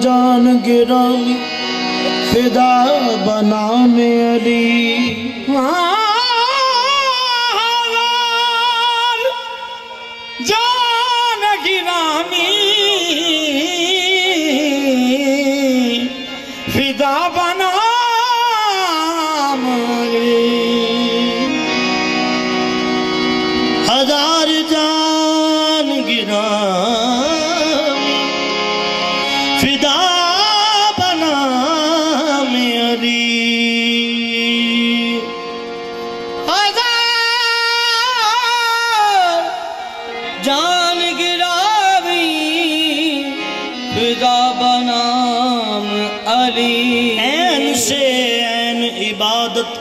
جان گرامی فدا بنا میں علی ہاں۔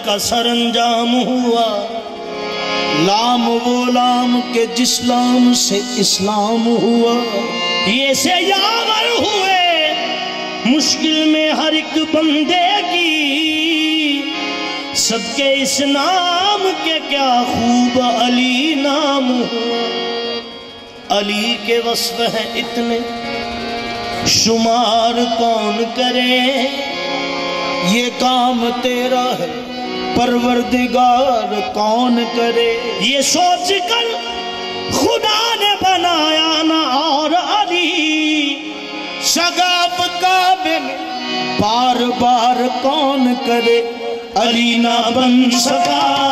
کا سر انجام ہوا۔ لام وہ لام کے جس لام سے اسلام ہوا۔ یہ سے یاور ہوئے۔ مشکل میں ہر ایک بندے کی۔ سب کے اس نام کے کیا خوب علی نام ہوا۔ علی کے وصف ہیں اتنے۔ شمار کون کرے؟ یہ کام تیرا ہے۔ پروردگار کون کرے؟ یہ سوچ کر خدا نے بنایا نا اور علی۔ شگاب قابل بار بار کون کرے؟ علی نہ بن سکا۔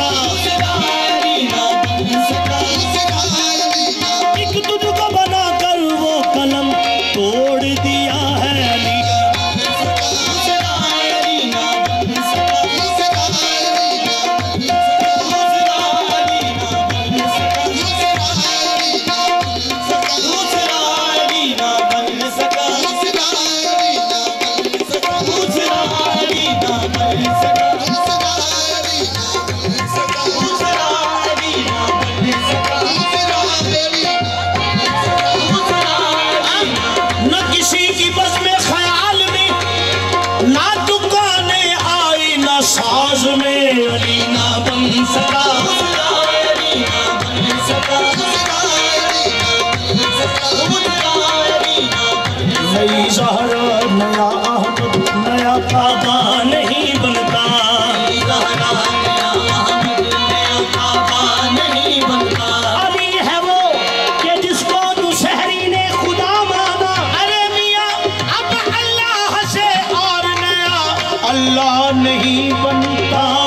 love. اللہ نہیں بنتا۔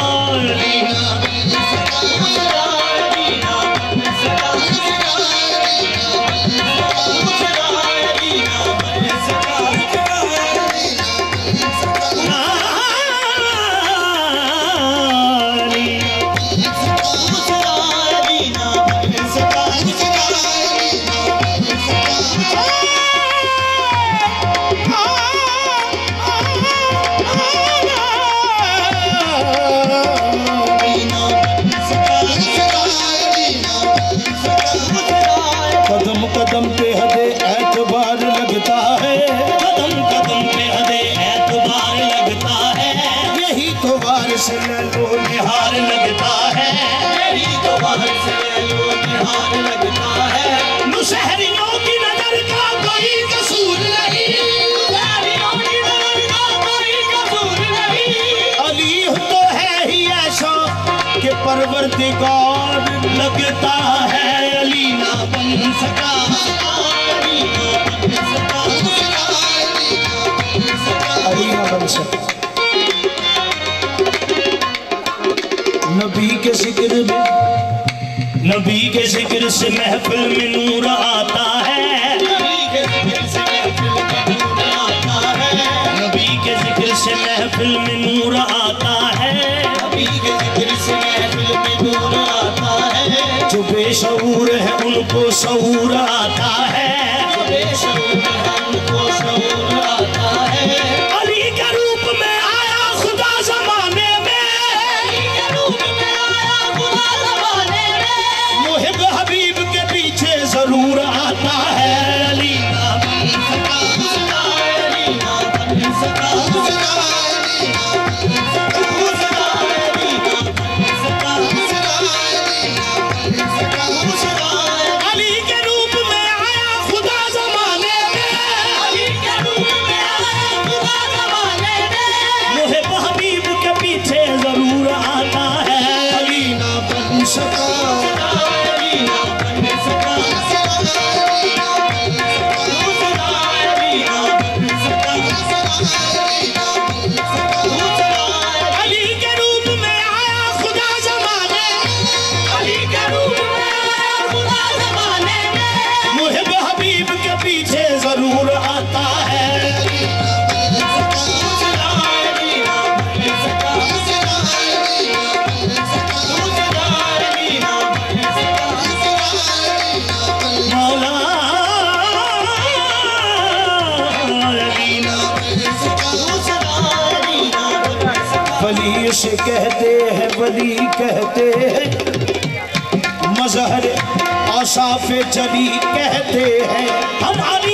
پروردگار لگتا ہے علی۔ نہ بن سکا علی نہ بن نبی کے ذکر میں نبی کے ذکر سے محفل میں نور آتا ہے۔ شعور آتا ہے۔ بے شعور ہم کو شعور کہتے ہیں ولی کہتے ہیں۔ مظہر آصاف جلی کہتے ہیں ہماری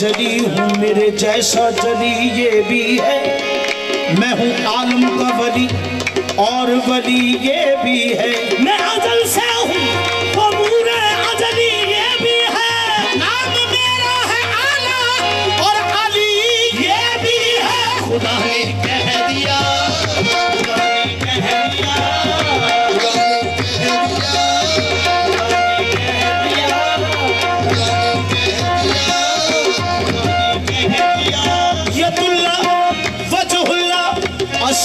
چلی ہوں میرے جیسا چلی یہ بھی ہے۔ میں ہوں عالم کا ولی اور ولی یہ بھی ہے۔ میں عجل سے ہوں، قبور عدلی یہ بھی ہے۔ نام میرا ہے عالی اور علی یہ بھی ہے۔ خدا نے کہہ دیا۔ خدا نے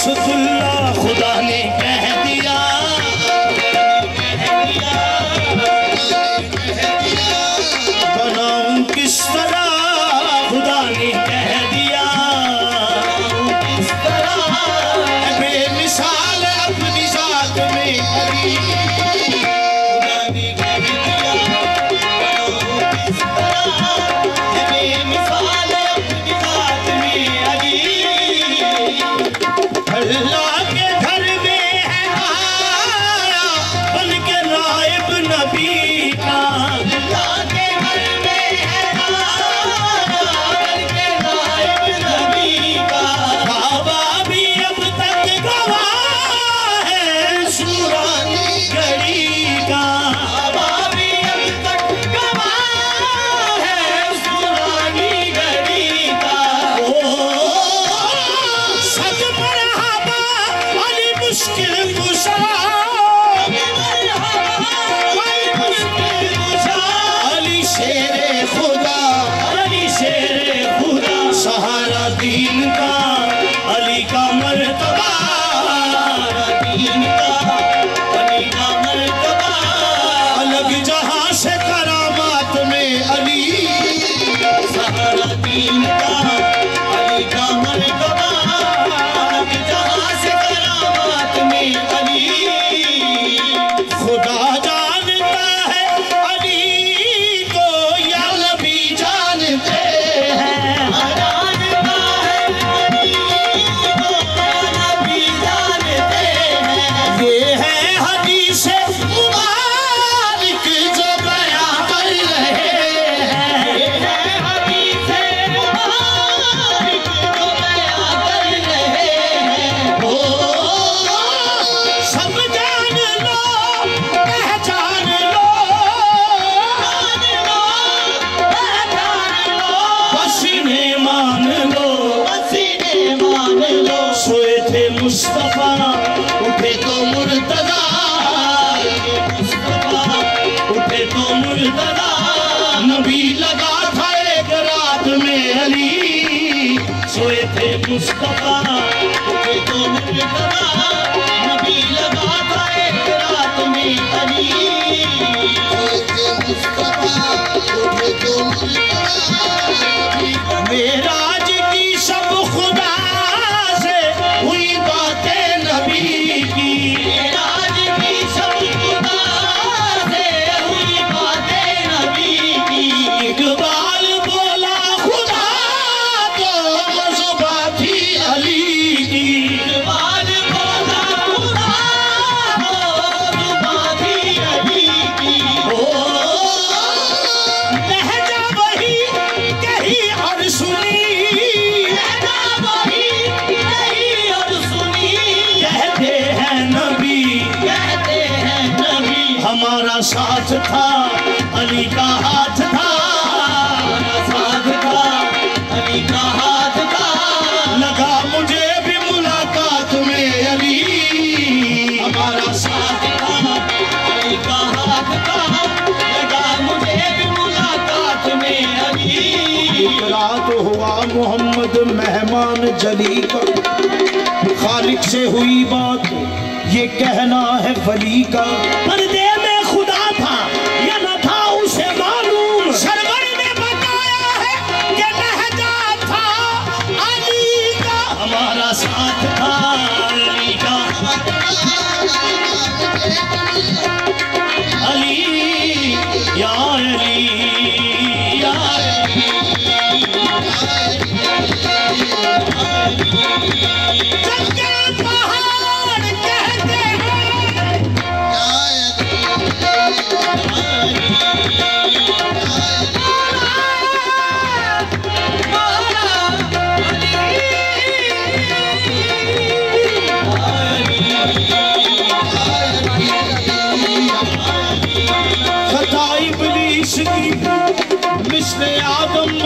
یوسف اللہ خدا نے کہہ دیا۔ بناؤں کس طرح خدا نے کہہ دیا۔ بے مثال اپنی ذات میں کری Pintar ہاتھ تھا علی کا ہاتھ تھا ساتھ تھا علی کا ہاتھ تھا۔ لگا مجھے بھی ملاقات میں علی۔ ہمارا ساتھ تھا علی کا ہاتھ تھا۔ لگا مجھے بھی ملاقات میں علی۔ رات ہوا محمد مہمان جلی کا خالق سے ہوئی بات یہ کہنا ہے ولی کا۔ پردے